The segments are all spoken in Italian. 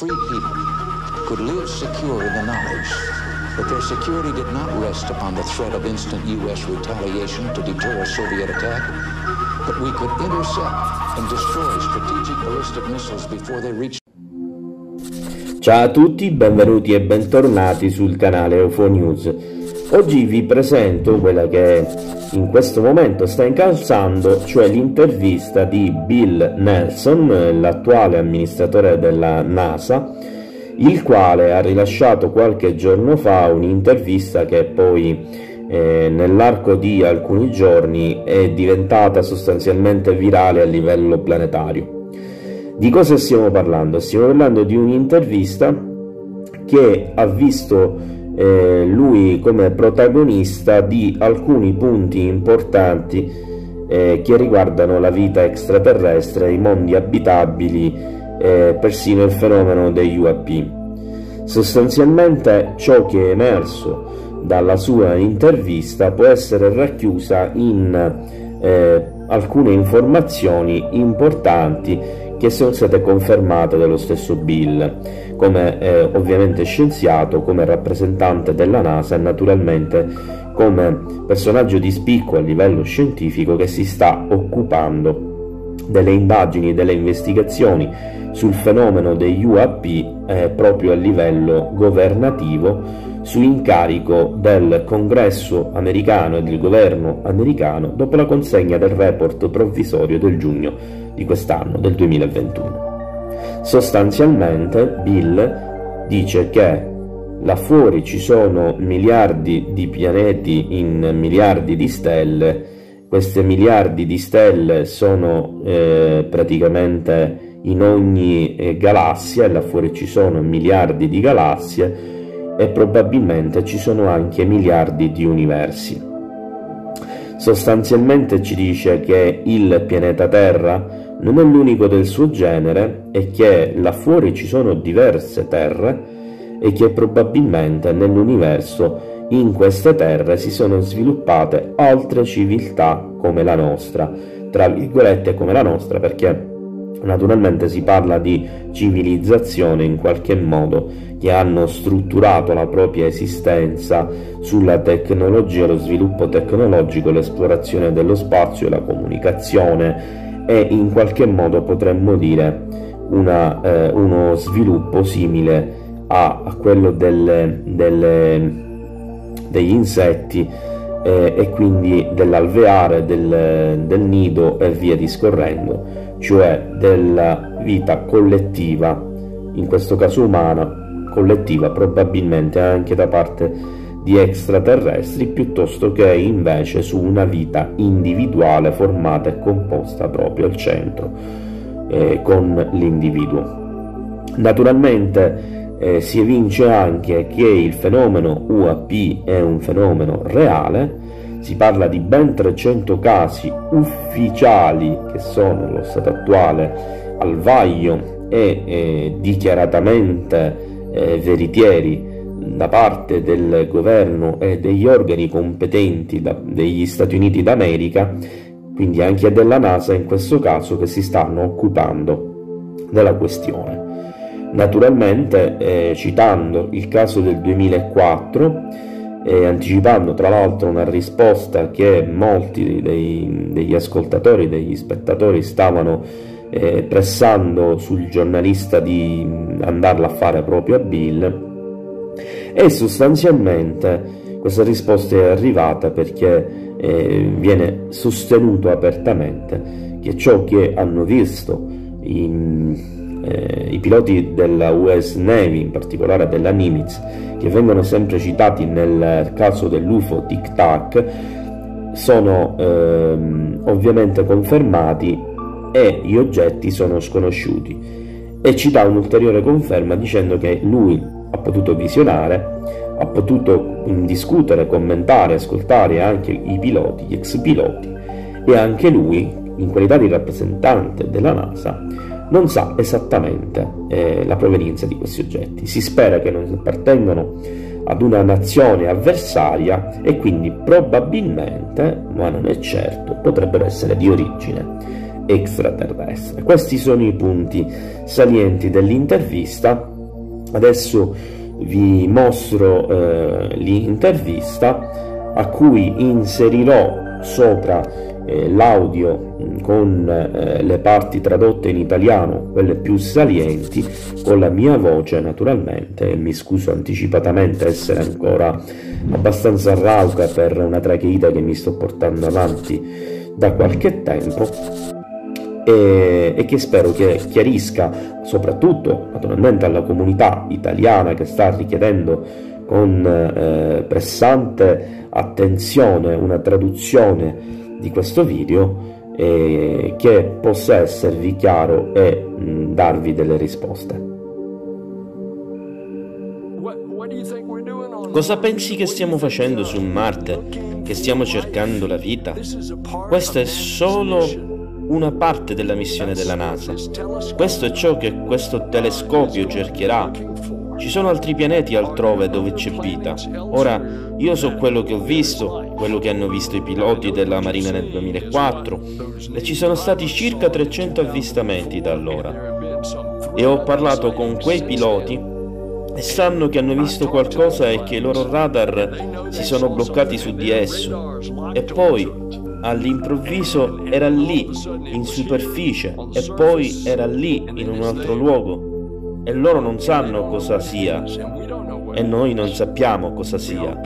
free people could live secure in the knowledge that their security did not rest upon the threat of instant U.S. retaliation to deter a Soviet attack, but we could intercept and destroy strategic ballistic missiles before they reached Ciao a tutti, benvenuti e bentornati sul canale UFO News. Oggi vi presento quella che in questo momento sta incalzando, cioè l'intervista di Bill Nelson, l'attuale amministratore della NASA, il quale ha rilasciato qualche giorno fa un'intervista che poi eh, nell'arco di alcuni giorni è diventata sostanzialmente virale a livello planetario. Di cosa stiamo parlando? Stiamo parlando di un'intervista che ha visto eh, lui come protagonista di alcuni punti importanti eh, che riguardano la vita extraterrestre, i mondi abitabili, eh, persino il fenomeno degli UAP. Sostanzialmente ciò che è emerso dalla sua intervista può essere racchiusa in eh, alcune informazioni importanti che sono state confermate dallo stesso Bill, come eh, ovviamente scienziato, come rappresentante della NASA e naturalmente come personaggio di spicco a livello scientifico che si sta occupando delle indagini, delle investigazioni sul fenomeno degli UAP eh, proprio a livello governativo su incarico del congresso americano e del governo americano dopo la consegna del report provvisorio del giugno di quest'anno, del 2021. Sostanzialmente Bill dice che là fuori ci sono miliardi di pianeti in miliardi di stelle, queste miliardi di stelle sono eh, praticamente in ogni eh, galassia là fuori ci sono miliardi di galassie e probabilmente ci sono anche miliardi di universi. Sostanzialmente ci dice che il pianeta Terra non è l'unico del suo genere e che là fuori ci sono diverse terre e che probabilmente nell'universo in queste terre si sono sviluppate altre civiltà come la nostra, tra virgolette come la nostra perché naturalmente si parla di civilizzazione in qualche modo che hanno strutturato la propria esistenza sulla tecnologia, lo sviluppo tecnologico, l'esplorazione dello spazio e la comunicazione e in qualche modo potremmo dire una, eh, uno sviluppo simile a, quello delle, delle, degli insetti eh, e quindi dell'alveare, del, del nido e via discorrendo, cioè della vita collettiva, in questo caso umana, collettiva probabilmente anche da parte di extraterrestri piuttosto che invece su una vita individuale formata e composta proprio al centro eh, con l'individuo. Naturalmente eh, si evince anche che il fenomeno UAP è un fenomeno reale, si parla di ben 300 casi ufficiali che sono allo stato attuale al vaglio e eh, dichiaratamente eh, veritieri da parte del governo e degli organi competenti da, degli Stati Uniti d'America, quindi anche della NASA in questo caso, che si stanno occupando della questione. Naturalmente, eh, citando il caso del 2004, e anticipando tra l'altro una risposta che molti dei, degli ascoltatori, degli spettatori stavano eh, pressando sul giornalista di andarla a fare proprio a Bill, e sostanzialmente questa risposta è arrivata perché eh, viene sostenuto apertamente che ciò che hanno visto i, eh, i piloti della US Navy, in particolare della Nimitz, che vengono sempre citati nel caso dell'UFO Tic Tac, sono ehm, ovviamente confermati e gli oggetti sono sconosciuti. E ci dà un'ulteriore conferma dicendo che lui ha potuto visionare, ha potuto discutere, commentare, ascoltare anche i piloti, gli ex piloti e anche lui, in qualità di rappresentante della NASA, non sa esattamente eh, la provenienza di questi oggetti. Si spera che non appartengano ad una nazione avversaria e quindi probabilmente, ma non è certo, potrebbero essere di origine extraterrestre. Questi sono i punti salienti dell'intervista. Adesso vi mostro eh, l'intervista a cui inserirò sopra eh, l'audio mm, con eh, le parti tradotte in italiano, quelle più salienti, con la mia voce naturalmente, e mi scuso anticipatamente essere ancora abbastanza rauca per una tracheita che mi sto portando avanti da qualche tempo e, e, che spero che chiarisca soprattutto naturalmente alla comunità italiana che sta richiedendo con eh, pressante attenzione una traduzione di questo video eh, che possa esservi chiaro e mh, darvi delle risposte. Cosa pensi che stiamo facendo su Marte? Che stiamo cercando la vita? Questa è solo una parte della missione della NASA. Questo è ciò che questo telescopio cercherà ci sono altri pianeti altrove dove c'è vita. Ora, io so quello che ho visto, quello che hanno visto i piloti della Marina nel 2004, e ci sono stati circa 300 avvistamenti da allora. E ho parlato con quei piloti e sanno che hanno visto qualcosa e che i loro radar si sono bloccati su di esso. E poi, all'improvviso, era lì, in superficie, e poi era lì, in un altro luogo e loro non sanno cosa sia e noi non sappiamo cosa sia.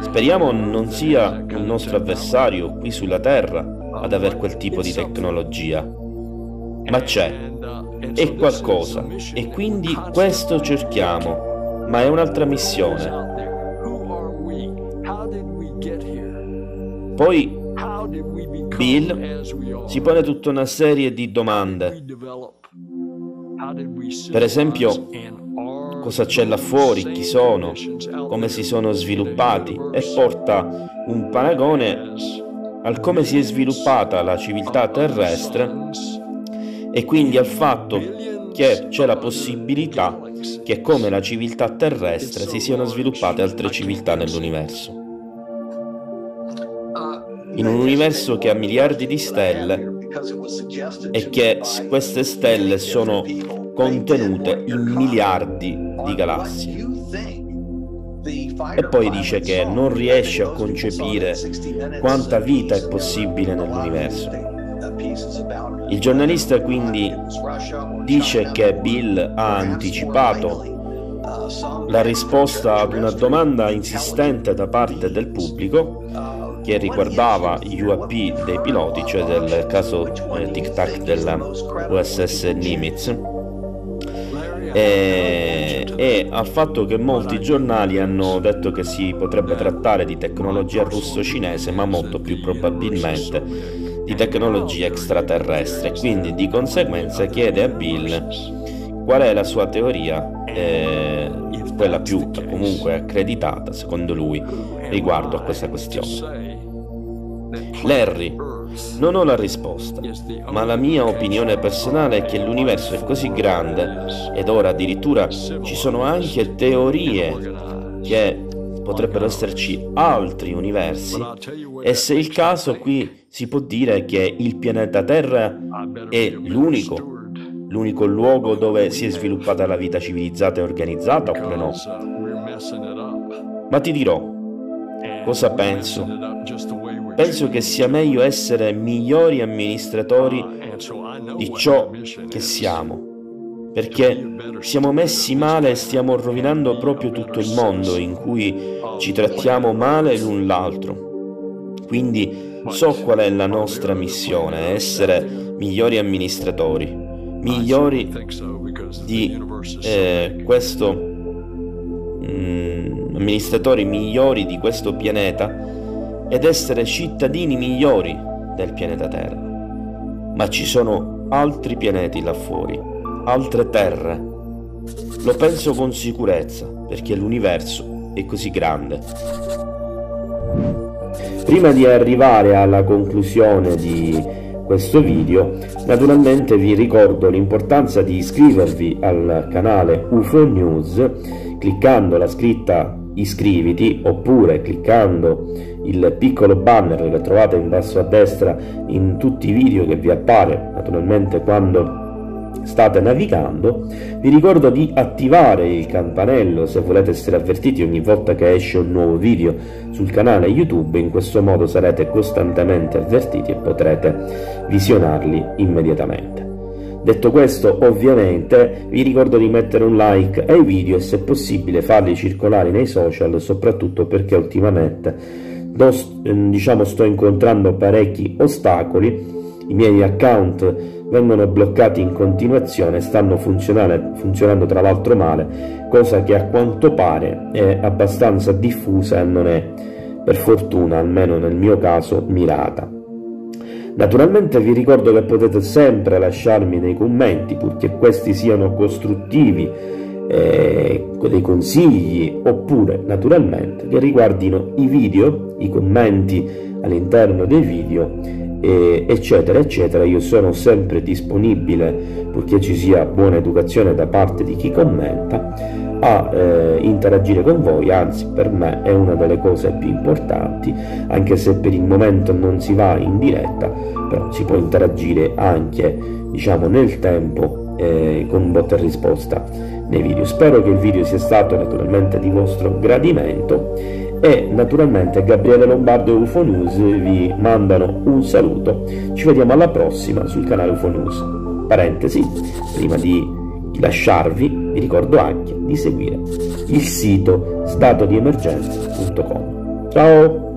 Speriamo non sia il nostro avversario qui sulla Terra ad aver quel tipo di tecnologia. Ma c'è, è qualcosa e quindi questo cerchiamo, ma è un'altra missione. Poi Bill si pone tutta una serie di domande. Per esempio, cosa c'è là fuori, chi sono, come si sono sviluppati? E porta un paragone al come si è sviluppata la civiltà terrestre e quindi al fatto che c'è la possibilità che come la civiltà terrestre si siano sviluppate altre civiltà nell'universo. In un universo che ha miliardi di stelle e che queste stelle sono contenute in miliardi di galassie. E poi dice che non riesce a concepire quanta vita è possibile nell'universo. Il giornalista quindi dice che Bill ha anticipato la risposta ad una domanda insistente da parte del pubblico che riguardava gli UAP dei piloti, cioè del caso eh, Tic Tac della USS Nimitz, e, e, al fatto che molti giornali hanno detto che si potrebbe trattare di tecnologia russo-cinese, ma molto più probabilmente di tecnologia extraterrestre. Quindi di conseguenza chiede a Bill qual è la sua teoria, eh, quella più comunque accreditata secondo lui riguardo a questa questione. Larry, non ho la risposta, ma la mia opinione personale è che l'universo è così grande ed ora addirittura ci sono anche teorie che potrebbero esserci altri universi. E se il caso qui si può dire che il pianeta Terra è l'unico, l'unico luogo dove si è sviluppata la vita civilizzata e organizzata oppure no. Ma ti dirò cosa penso Penso che sia meglio essere migliori amministratori di ciò che siamo, perché siamo messi male e stiamo rovinando proprio tutto il mondo in cui ci trattiamo male l'un l'altro. Quindi so qual è la nostra missione, essere migliori amministratori, migliori di eh, questo, mm, amministratori migliori di questo pianeta ed essere cittadini migliori del pianeta Terra. Ma ci sono altri pianeti là fuori, altre terre. Lo penso con sicurezza perché l'universo è così grande. Prima di arrivare alla conclusione di questo video, naturalmente vi ricordo l'importanza di iscrivervi al canale UFO News cliccando la scritta iscriviti oppure cliccando il piccolo banner che trovate in basso a destra in tutti i video che vi appare naturalmente quando state navigando, vi ricordo di attivare il campanello se volete essere avvertiti ogni volta che esce un nuovo video sul canale YouTube, in questo modo sarete costantemente avvertiti e potrete visionarli immediatamente. Detto questo, ovviamente, vi ricordo di mettere un like ai video e se possibile farli circolare nei social, soprattutto perché ultimamente diciamo, sto incontrando parecchi ostacoli, i miei account vengono bloccati in continuazione, stanno funzionando tra l'altro male, cosa che a quanto pare è abbastanza diffusa e non è, per fortuna, almeno nel mio caso, mirata. Naturalmente vi ricordo che potete sempre lasciarmi nei commenti, purché questi siano costruttivi, eh, dei consigli, oppure naturalmente che riguardino i video, i commenti all'interno dei video eccetera eccetera. Io sono sempre disponibile purché ci sia buona educazione da parte di chi commenta a eh, interagire con voi anzi per me è una delle cose più importanti anche se per il momento non si va in diretta però si può interagire anche diciamo nel tempo eh, con botta e risposta nei video spero che il video sia stato naturalmente di vostro gradimento e naturalmente Gabriele Lombardo e UFO News vi mandano un saluto. Ci vediamo alla prossima sul canale UFO News. Parentesi, prima di lasciarvi vi ricordo anche di seguire il sito statodiemergenza.com. Ciao!